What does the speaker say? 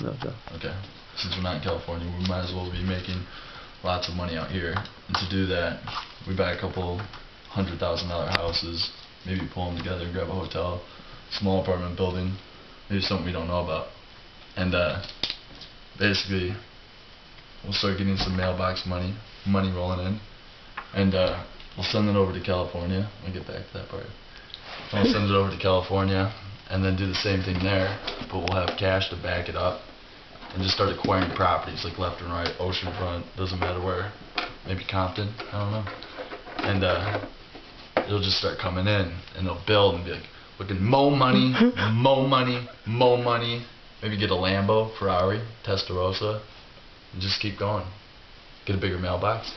No. Okay. Since we're not in California, we might as well be making lots of money out here. And to do that, we buy a couple hundred thousand dollar houses, maybe pull them together grab a hotel, small apartment building, maybe something we don't know about. And uh, basically, we'll start getting some mailbox money, money rolling in, and uh, we'll send it over to California. I'll get back to that part. We'll send it over to California, and then do the same thing there, but we'll have cash to back it up and just start acquiring properties like left and right, oceanfront, doesn't matter where. Maybe Compton, I don't know. And uh, it'll just start coming in, and it'll build and be like, looking mo money, mo money, mo money. Maybe get a Lambo, Ferrari, Testarossa, and just keep going. Get a bigger mailbox.